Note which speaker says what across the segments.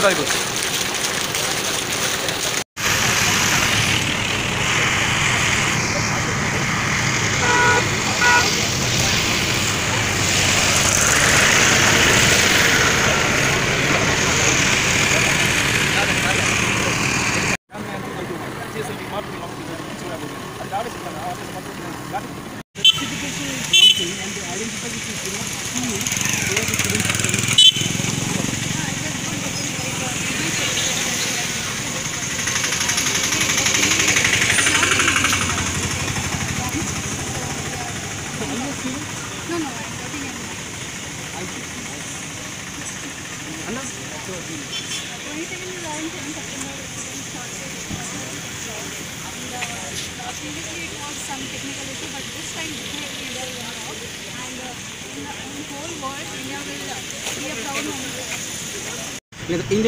Speaker 1: がだい
Speaker 2: ぶ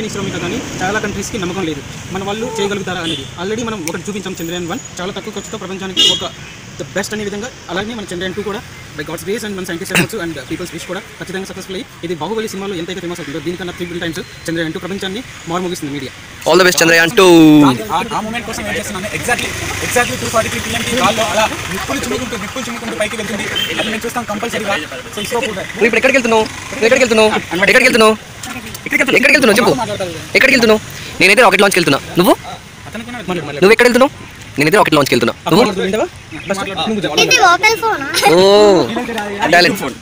Speaker 2: Indian ISRO మీద కానీ చాలా కంట్రీస్కి నమ్మకం లేదు. మన వాళ్ళు చేయగలుగుతారా అనేది. ఆల్రెడీ మనం ఒకటి చూపించాం చంద్రయాన్ వన్. చాలా తక్కువ ఖర్చుతో ప్రపంచానికి ఒక ద బెస్ట్ అనే విధంగా అలాగే మన చంద్రయాన్ టూ కూడా బై గాడ్స్ గ్రేస్ అండ్ మన scientist efforts and people's wish కూడా ఖచ్చితంగా సక్సెస్ఫుల్ అయ్యి ఇది బాహుబలి సినిమాలో ఎంతైతే ఫేమస్ అవుతుందో దీనికన్నా త్రిబుల్ టైమ్స్ చంద్రయాన్ టూ ప్రపంచాన్ని మారుమోగిస్తుంది media
Speaker 3: all the best Chandrayaan two
Speaker 4: ఆ మూమెంట్ కోసం ఏం చేస్తున్నాను? Exactly exactly two forty three పిఎంకి గాల్లో అలా నిప్పులు చిమ్ముకుంటూ నిప్పులు చిమ్ముకుంటూ పైకి వెళ్తుంది. అది మేము చూస్తాం కంపల్సరీగా. సో
Speaker 3: ఇప్పుడు ఎక్కడికి వెళ్తున్నావు? ఎక్కడికి వెళ్తున్నావు? ఎక్కడికి వెళ్తున్నావు? ఎక్కడికి వెళ్తున్నావు చెప్పు. ఎక్కడికి వెళ్తున్నావు నేనైతే రాకెట్ లాంచ్కి వెళ్తున్నా. నువ్వు? నువ్వు ఎక్కడ వెళ్తున్నావు నేనైతే రాకెట్ లాంచ్కి వెళ్తున్నా. నువ్వు? ఓ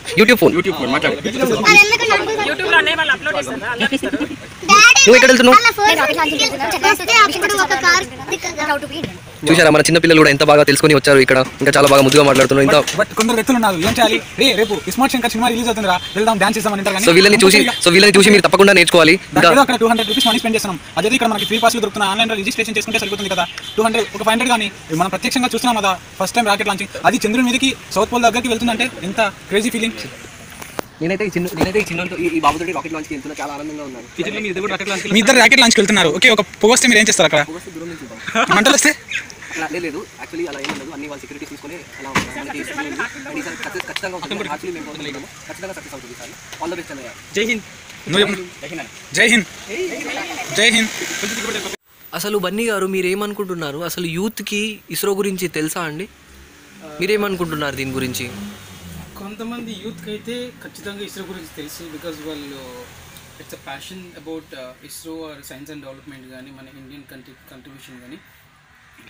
Speaker 3: యూట్యూబ్ ఫోన్ నువ్వు ఎక్కడ వెళ్తున్నావు చూసారా మన చిన్న పిల్లలు కూడా ఎంత బాగా తెలుసుకొని వచ్చారు ఇక్కడ. ఇంకా చాలా బాగా ముద్దుగా మాట్లాడుతున్నారు. ఇంత
Speaker 4: కొందరు వ్యక్తులు ఉన్నారు. ఏం చేయాలి? రే రేపు ఇస్మార్ట్ శంకర్ సినిమా రిలీజ్ అవుతుందిరా. వెళ్దాం డాన్స్ చేద్దాం అంటారు
Speaker 3: సో వీళ్ళని చూసి సో వీళ్ళని చూసి మీరు తప్పకుండా నేర్చుకోవాలి.
Speaker 4: అక్కడ two hundred rupees money spend చేస్తున్నాం. అదే ఇక్కడ మనకి ఫ్రీ పాస్లు దొరుకుతున్న ఆన్లైన్ రిజిస్ట్రేషన్ చేసుకుంటే సరిపోతుంది కదా. టూ హండ్రెడ్ ఒక ఫైవ్ హండ్రెడ్ కానీ మనం ప్రత్యక్షంగా చూస్తున్నాం కదా ఫస్ట్ టైం రాకెట్ లాంచింగ్ అది చంద్రుని మీదకి సౌత్ పోల్ దగ్గరికి వెళ్తుందంటే ఎంత క్రేజీ ఫీలింగ్
Speaker 3: నేనైతే చిన్న నేనైతే ఈ చిన్న ఈ బాబుతో రాకెట్ లాంచ్కి వెళ్తున్నా. చాలా ఆనందంగా ఉన్నాను.
Speaker 2: మీ దగ్గర రాకెట్ లాంచ్
Speaker 4: మీ ఇద్దరు రాకెట్ లాంచ్కి వెళ్తున్నారు. ఓకే ఒక పొగ వస్తే మీరు ఏం చేస్తారు అక్కడ?
Speaker 3: దూరం నుంచి చూద్దాం.
Speaker 4: మంటలు వస్తే?
Speaker 3: లేదు యాక్చువల్లీ అలా ఏం లేదు. అన్ని వాళ్ళు సెక్యూరిటీ తీసుకొని అలా ఉంటారు. మనకి ఇష్టం లేదు. కానీ ఈసారి ఖచ్చితంగా- ఖచ్చితంగా అవుతుంది యాక్చువల్లీ మేము కోరుకుంటున్నాము. ఖచ్చితంగా సక్సెస్ అవుతుంది సార్ ఆల్ ద బెస్ట్ అన్నయ్య.
Speaker 2: జై హింద్.
Speaker 4: నువ్వు చెప్పు. జై హింద్ జై హింద్.
Speaker 3: అసలు బన్నీ గారు మీరేమనుకుంటున్నారు? అసలు యూత్కి ఇస్రో గురించి తెలుసా అండి? మీరేమనుకుంటున్నారు దీని గురించి?
Speaker 2: కొంతమంది యూత్కి అయితే ఖచ్చితంగా ఇస్రో గురించి తెలుసు బికాజ్ వాళ్ళు it's a passion about ISRO or science and development కానీ మన ఇండియన్ కంట్రీ కంట్రిబ్యూషన్ కానీ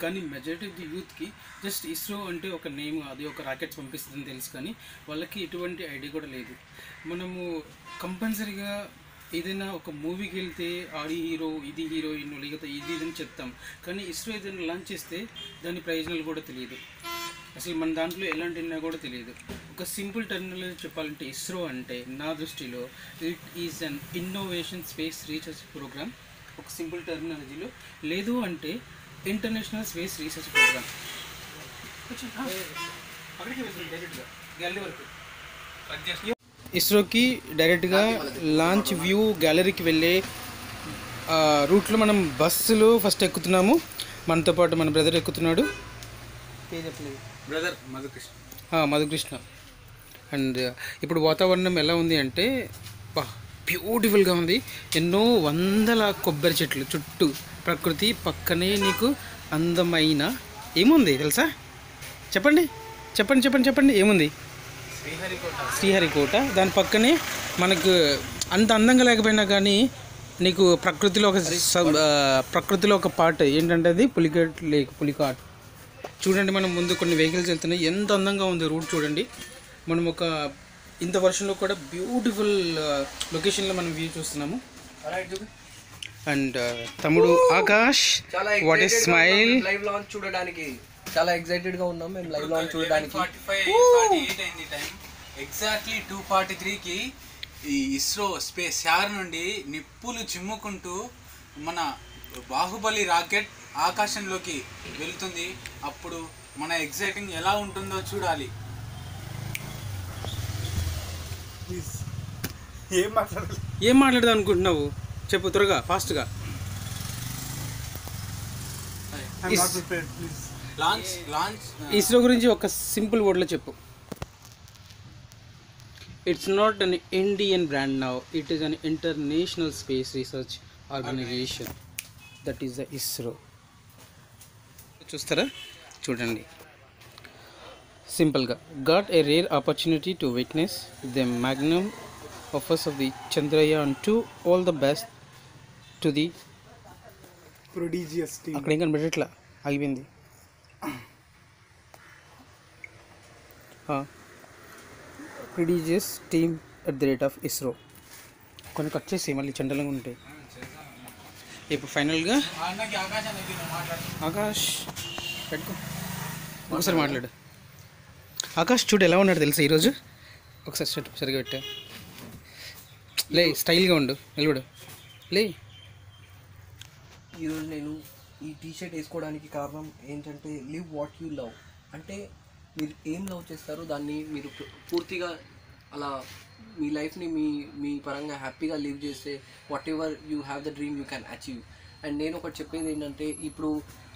Speaker 2: కానీ మెజారిటీ ఆఫ్ ది యూత్కి జస్ట్ ఇస్రో అంటే ఒక నేమ్ అది ఒక రాకెట్స్ పంపిస్తుందని తెలుసు కానీ వాళ్ళకి ఎటువంటి ఐడియా కూడా లేదు. మనము కంపల్సరీగా ఏదైనా ఒక మూవీకి వెళ్తే ఆడి హీరో ఇది హీరోయిన్ లేకపోతే ఇది ఇది చెప్తాం. కానీ ఇస్రో ఏదైనా లాంచ్ చేస్తే దాని ప్రయోజనాలు కూడా తెలియదు. అసలు మన దాంట్లో ఎలాంటి ఉన్నా కూడా తెలియదు. ఒక సింపుల్ టర్మినల్ చెప్పాలంటే ఇస్రో అంటే నా దృష్టిలో it is an innovation space research programme. ఒక సింపుల్ టర్మినాలజీలో లేదు అంటే ఇంటర్నేషనల్ స్పేస్ రీసెర్చ్ ప్రోగ్రామ్. ఇస్రోకి డైరెక్ట్గా లాంచ్ వ్యూ గ్యాలరీకి వెళ్ళే రూట్లో మనం బస్సులో ఫస్ట్ ఎక్కుతున్నాము. మనతో పాటు మన బ్రదర్ ఎక్కుతున్నాడు. పేరు చెప్పలేదు.
Speaker 4: బ్రదర్ మధుకృష్ణ.
Speaker 2: మధుకృష్ణ. అండ్ ఇప్పుడు వాతావరణం ఎలా ఉంది అంటే బా బ్యూటిఫుల్గా ఉంది. ఎన్నో వందల కొబ్బరి చెట్లు చుట్టూ. ప్రకృతి పక్కనే నీకు అందమైన ఏముంది తెలుసా? చెప్పండి చెప్పండి చెప్పండి చెప్పండి ఏముంది? శ్రీహరికోట. దాని పక్కనే మనకు అంత అందంగా లేకపోయినా కానీ నీకు ప్రకృతిలో ఒక ప్రకృతిలో ఒక పార్ట్ ఏంటంటే అది? పులికట్ లేక్ పులికాట్ చూడండి మనం ముందు కొన్ని వెహికల్స్ వెళ్తున్నాయి. ఎంత అందంగా ఉంది రూట్ చూడండి. మనం ఒక ఇంత వర్షంలో కూడా బ్యూటిఫుల్ లొకేషన్లో మనం వ్యూ చూస్తున్నాము. అండ్ తమ్ముడు Akash what is smile
Speaker 3: live launch చూడడానికి చాలా ఎక్సైటెడ్గా ఉన్నాం. మేము లైవ్ లాంచ్ చూడడానికి.
Speaker 4: ఎగ్జాక్ట్లీ టూ ఫార్టీ త్రీకి ఈ ఇస్రో స్పేస్ షార్ నుండి నిప్పులు చిమ్ముకుంటూ మన బాహుబలి రాకెట్ ఆకాశంలోకి వెళ్తుంది. అప్పుడు మన ఎగ్జైటింగ్ ఎలా ఉంటుందో చూడాలి. ఏం మాట్లాడాలి?
Speaker 2: ఏం మాట్లాడదాం అనుకుంటున్నావు? చెప్పు త్వరగా ఫాస్ట్గా.
Speaker 4: లాంచ్ లాంచ్
Speaker 2: ఇస్రో గురించి ఒక సింపుల్ వర్డ్లో చెప్పు. It's not an Indian brand now it is an international space research organisation that is the ISRO చూస్తారా? చూడండి. సింపుల్గా. Got a rare opportunity to witness the magnum offers of the Chandrayaan two all the best to the
Speaker 5: prodigious
Speaker 2: అక్కడ ఏం కనిపెట్టట్లా? ఆగిపోయింది. Prodigious team at the rate of ISRO కొన్ని cut చేసి మళ్ళీ చండలంగా ఉంటాయి ఇప్పుడు ఫైనల్గా ఆకాష్ పెట్టుకో. ఒకసారి మాట్లాడు. ఆకాష్ చూడు ఎలా ఉన్నాడు తెలుసా ఈరోజు? ఒకసారి సెట్ సరిగా పెట్టా. లే స్టైల్గా ఉండు నిలబడు. లే.
Speaker 3: ఈరోజు నేను ఈ టీ షర్ట్ వేసుకోవడానికి కారణం ఏంటంటే లివ్ వాట్ యూ లవ్. అంటే మీరు ఏం లవ్ చేస్తారో దాన్ని మీరు పూర్తిగా అలా మీ లైఫ్ని మీ మీ పరంగా హ్యాపీగా లివ్ చేస్తే whatever you have the dream you can achieve and నేను ఒకటి చెప్పేది ఏంటంటే ఇప్పుడు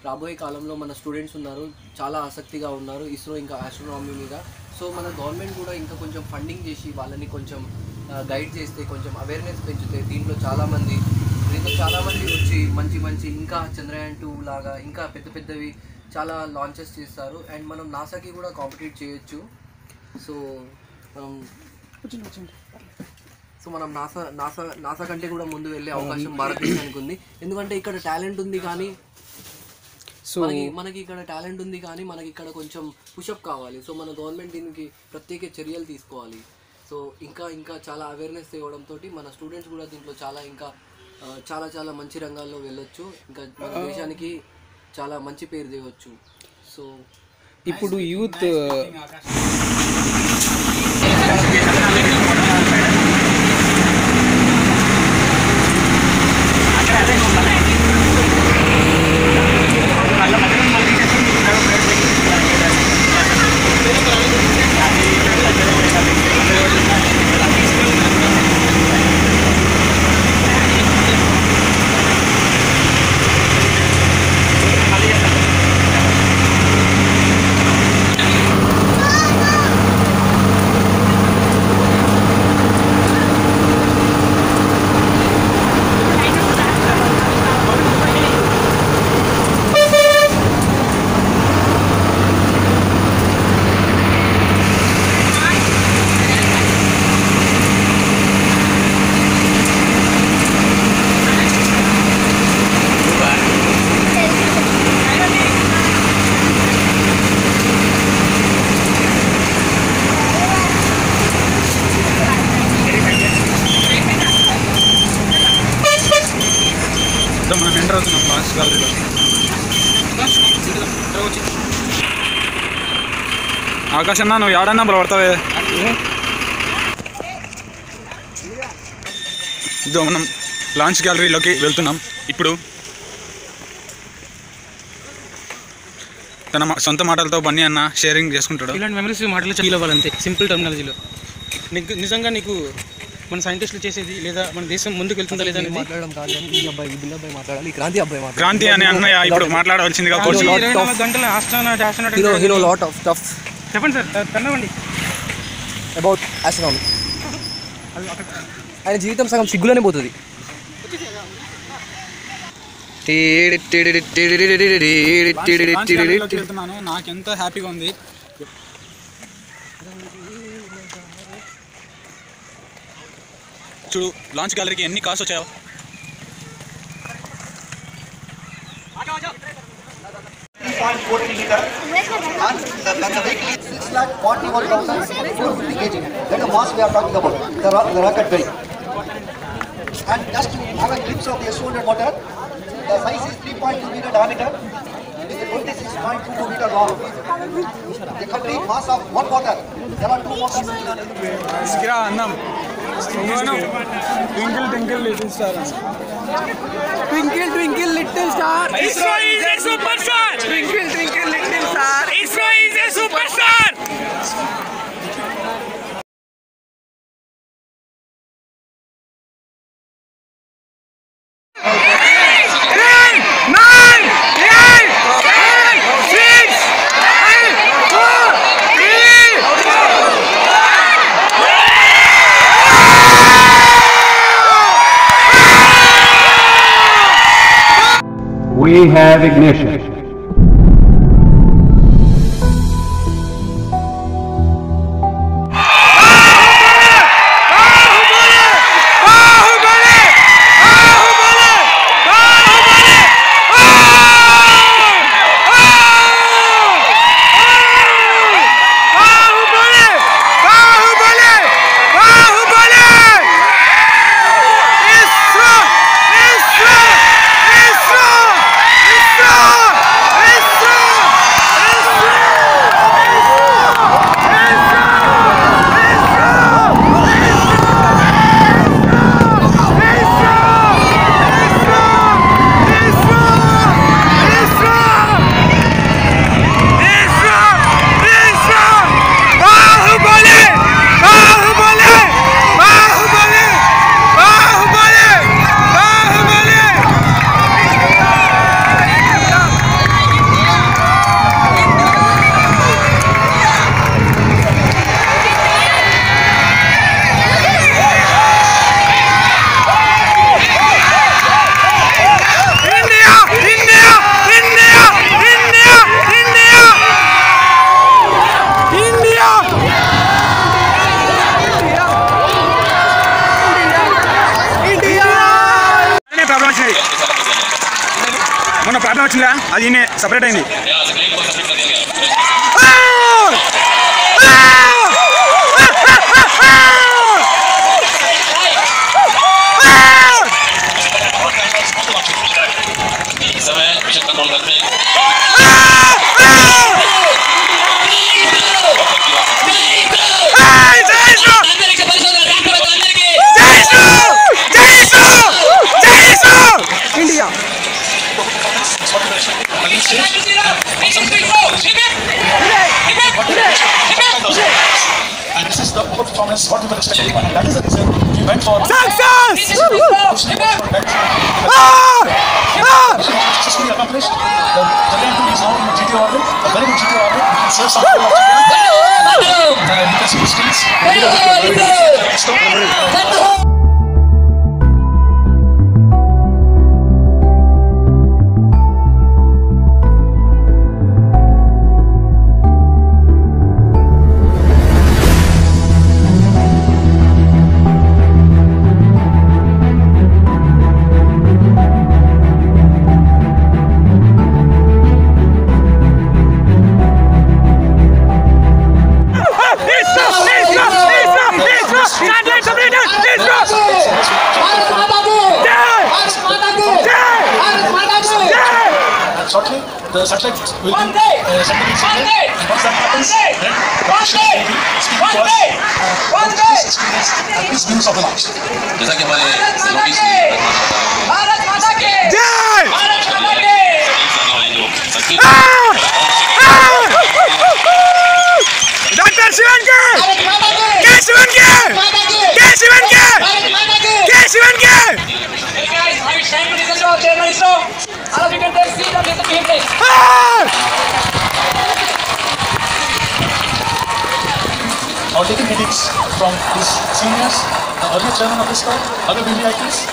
Speaker 3: రాబోయే కాలంలో మన స్టూడెంట్స్ ఉన్నారు చాలా ఆసక్తిగా ఉన్నారు ఇస్రో ఇంకా ఆస్ట్రోనామీ మీద. సో మన గవర్నమెంట్ కూడా ఇంకా కొంచెం ఫండింగ్ చేసి వాళ్ళని కొంచెం గైడ్ చేస్తే కొంచెం అవేర్నెస్ పెంచితే దీంట్లో చాలామంది దీంట్లో చాలామంది వచ్చి మంచి మంచి ఇంకా చంద్రయాన్ టూ లాగా ఇంకా పెద్ద పెద్దవి చాలా లాంచెస్ చేస్తారు. అండ్ మనం నాసాకి కూడా కాంపిటీట్ చేయొచ్చు. సో um, మనం సో మనం నాసా నాసా నాసా కంటే కూడా ముందు వెళ్ళే అవకాశం భారతదేశానికి ఉంది ఎందుకంటే ఇక్కడ టాలెంట్ ఉంది కానీ
Speaker 2: సో
Speaker 3: మనకి మనకి ఇక్కడ టాలెంట్ ఉంది కానీ మనకి ఇక్కడ కొంచెం పుషప్ కావాలి. సో మన గవర్నమెంట్ దీనికి ప్రత్యేక చర్యలు తీసుకోవాలి. సో ఇంకా ఇంకా చాలా అవేర్నెస్ తేవడంతో మన స్టూడెంట్స్ కూడా దీంట్లో చాలా ఇంకా చాలా చాలా మంచి రంగాల్లో వెళ్ళొచ్చు. ఇంకా మన దేశానికి చాలా మంచి పేరు తేవచ్చు. సో
Speaker 2: ఇప్పుడు యూత్
Speaker 4: ఆకాశ్ అన్న నువ్వు ఏడన్నా పడతావే ఇదో మనం లాంచ్ గ్యాలరీలోకి వెళ్తున్నాం. ఇప్పుడు తన మా- సొంత మాటలతో బన్నీ అన్న షేరింగ్ చేసుకుంటాడు.
Speaker 2: ఇలాంటి మెమరీస్ మాటలు ఫీల్ అవ్వాలంతే సింపుల్ టెక్నాలజీలో నీకు నిజంగా నీకు మన సైంటిస్టులు చేసేది లేదా మన దేశం ముందుకు వెళ్తుందా లేదా
Speaker 3: మాట్లాడడం కాదు కానీ ఈ అబ్బాయి ఈ బిల్ అబ్బాయి మాట్లాడాలి క్రాంతి అబ్బాయి మాట్లాడాలి.
Speaker 4: క్రాంతి అనే అన్నయ్య ఇప్పుడు మాట్లాడవలసిందిగా
Speaker 3: hero hero lot of stuff
Speaker 2: చెప్పండి సార్. కన్నవండి
Speaker 3: అబౌట్ ఆస్ట్రోనామీ ఆయన జీవితం సగం సిగ్గులోనే పోతుంది.
Speaker 4: లాంచ్ గ్యాలరీలోకి వెళ్తున్నాను నాకు ఎంత హ్యాపీగా ఉంది చూడు లాంచ్ గ్యాలరీకి ఎన్ని కాస్ట్ వచ్చాయో
Speaker 6: lakh forty one thousand four fifty kg. That is mass we are talking about. The, the rocket vehicle. And just to have a glimpse of the S100 motor, the size is 3.2 meter diameter with 26.22 meter long. The complete mass of one motor. There are two motors
Speaker 4: in the annam. Twinkle, twinkle, little
Speaker 3: star. Twinkle, twinkle, little
Speaker 7: star. Israel is a superstar.
Speaker 3: Twinkle, twinkle, little star. superstar.
Speaker 7: Isro is a superstar.
Speaker 8: We have ignition.
Speaker 9: మొన్న వచ్చిందా? అది separate అయింది.
Speaker 5: performance, what people expect. And that is the reason we went for
Speaker 9: success. Ah! Ah!
Speaker 5: Successfully accomplished. The, the game is now in GT orbit, a very good GT orbit. We can serve something of GT. And because of
Speaker 9: skills, we can serve
Speaker 5: something of GT. From his seniors, the earlier chairman of this club, other VVIPs,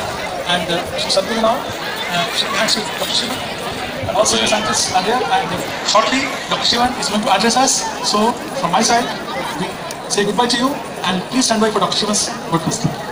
Speaker 5: and uh, Sadhguru now, uh, thanks to Dr. Shivan, also the scientists are there, and uh, shortly Dr. Shivan is going to address us. So from my side, we say goodbye to you, and please stand by for Dr. Shivan's word wisdom.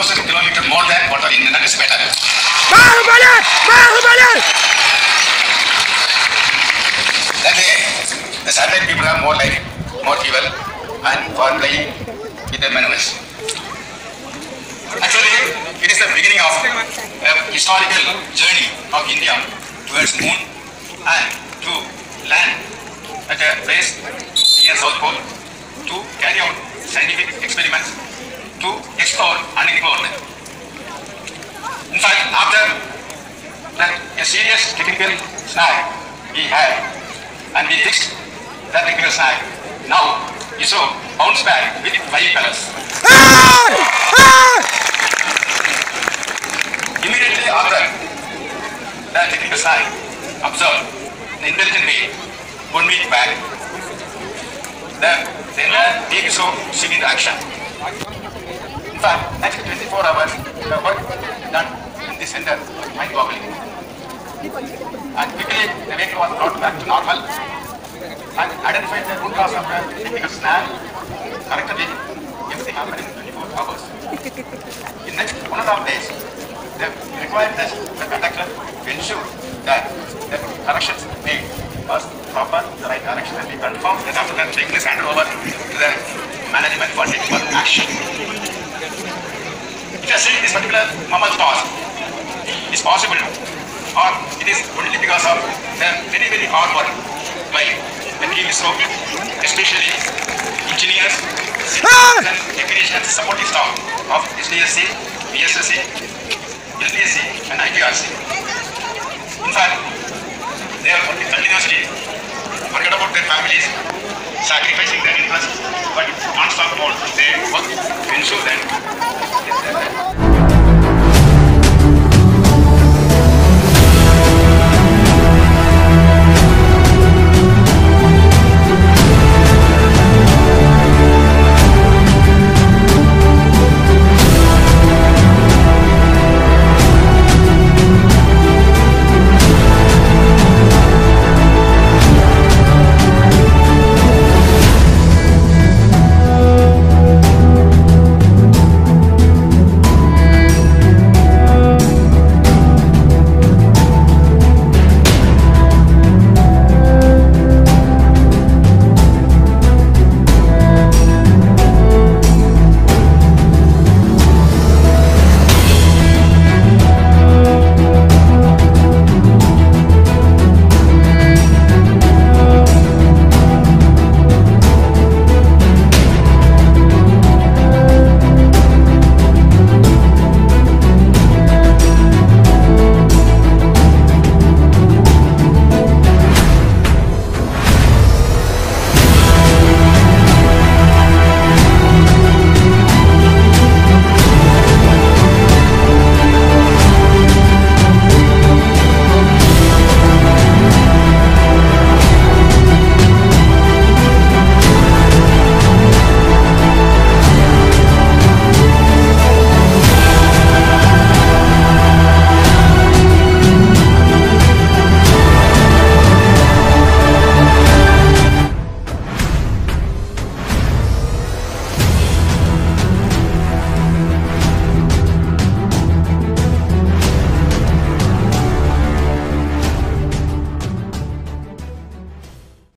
Speaker 6: 10,000 kilometers more than what the Indian is better. Bahubali! Bahubali! The satellite people are more like more evil and for playing with the manuals. Actually, it is the beginning of a historical journey of India towards moon and to land at a place near South Pole to carry out scientific experiments to explore unexplored. In fact, after that, a serious technical snag we had, and we fixed that technical snag. Now, ISRO bounced back with five colors. Immediately after that technical side observed the intelligent way one week back, the the entire team ISRO swing into action. Fact, next 24 hours, the work done in the center was mind-boggling. And quickly, the vehicle was brought back to normal and identified the root cause of the technical snag, corrected it, everything happened in 24 hours. In next one and a half days, they required this, the conductor to ensure that the corrections made was proper, the right direction and be confirmed that after that vehicle is handed over to the management for taking action. Are saying this particular moment pause is possible or it is only because of the very very hard work by the team ISRO, especially engineers, and technicians, supporting staff of SDSC, BSSC, LPSC and IPRC. In fact, they are continuously, forget about their families, sacrificing their interests, but non-stop mode, they work ensure that